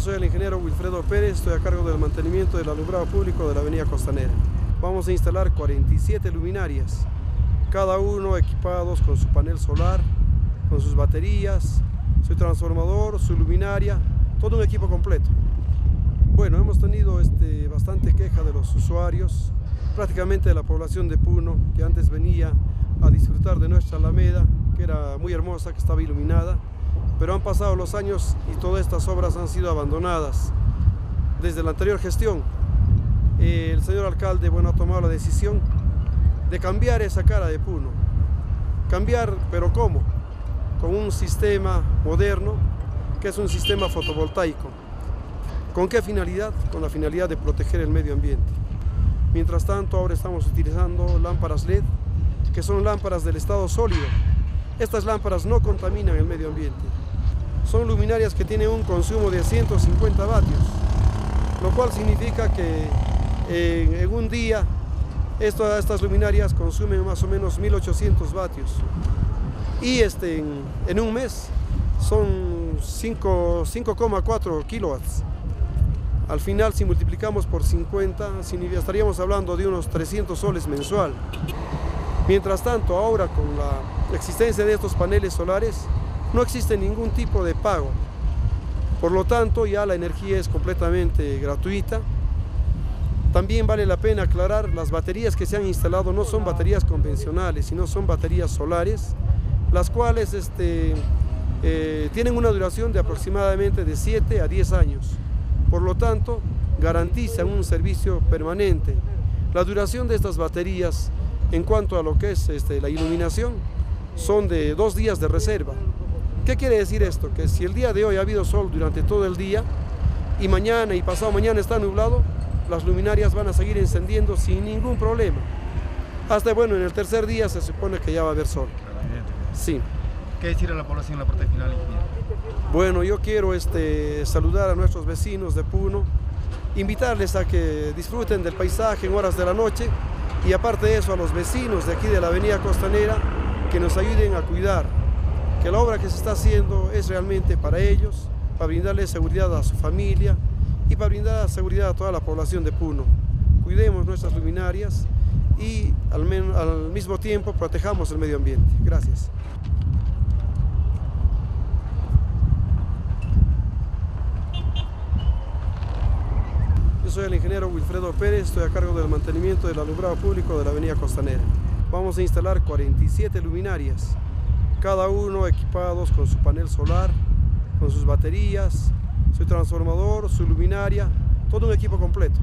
ingeniero Wilfredo Pérez, estoy a cargo del mantenimiento del alumbrado público de la avenida Costanera. Vamos a instalar 47 luminarias, cada uno equipados con su panel solar, con sus baterías, su transformador, su luminaria, todo un equipo completo. Bueno, hemos tenido este, bastante queja de los usuarios, prácticamente de la población de Puno, que antes venía a disfrutar de nuestra Alameda, que era muy hermosa, que estaba iluminada, pero han pasado los años y todas estas obras han sido abandonadas desde la anterior gestión. El señor alcalde ha tomado la decisión de cambiar esa cara de Puno. Cambiar, pero ¿cómo? Con un sistema moderno, que es un sistema fotovoltaico. ¿Con qué finalidad? Con la finalidad de proteger el medio ambiente. Mientras tanto, ahora estamos utilizando lámparas LED, que son lámparas del estado sólido. Estas lámparas no contaminan el medio ambiente. Son luminarias que tienen un consumo de 150 vatios, lo cual significa que en, un día estas luminarias consumen más o menos 1800 vatios. Y este, en, un mes son 5,4 kilowatts. Al final, si multiplicamos por 50, estaríamos hablando de unos 300 soles mensual. Mientras tanto, ahora con la existencia de estos paneles solares, no existe ningún tipo de pago. Por lo tanto, ya la energía es completamente gratuita. También vale la pena aclarar, las baterías que se han instalado no son baterías convencionales, sino son baterías solares, las cuales este, eh, tienen una duración de aproximadamente de 7 a 10 años. Por lo tanto, garantizan un servicio permanente. La duración de estas baterías en cuanto a lo que es este, la iluminación son de dos días de reserva. ¿Qué quiere decir esto? Que si el día de hoy ha habido sol durante todo el día y mañana y pasado mañana está nublado, las luminarias van a seguir encendiendo sin ningún problema. Hasta bueno, en el tercer día se supone que ya va a haber sol. Sí. ¿Qué decir a la población en la parte final, bueno, yo quiero este, saludar a nuestros vecinos de Puno, invitarles a que disfruten del paisaje en horas de la noche y aparte de eso a los vecinos de aquí de la avenida Costanera que nos ayuden a cuidar, que la obra que se está haciendo es realmente para ellos, para brindarles seguridad a su familia y para brindar seguridad a toda la población de Puno. Cuidemos nuestras luminarias y al, mismo tiempo protejamos el medio ambiente. Gracias. soy el ingeniero Wilfredo Pérez, estoy a cargo del mantenimiento del alumbrado público de la avenida Costanera. Vamos a instalar 47 luminarias, cada uno equipados con su panel solar, con sus baterías, su transformador, su luminaria, todo un equipo completo.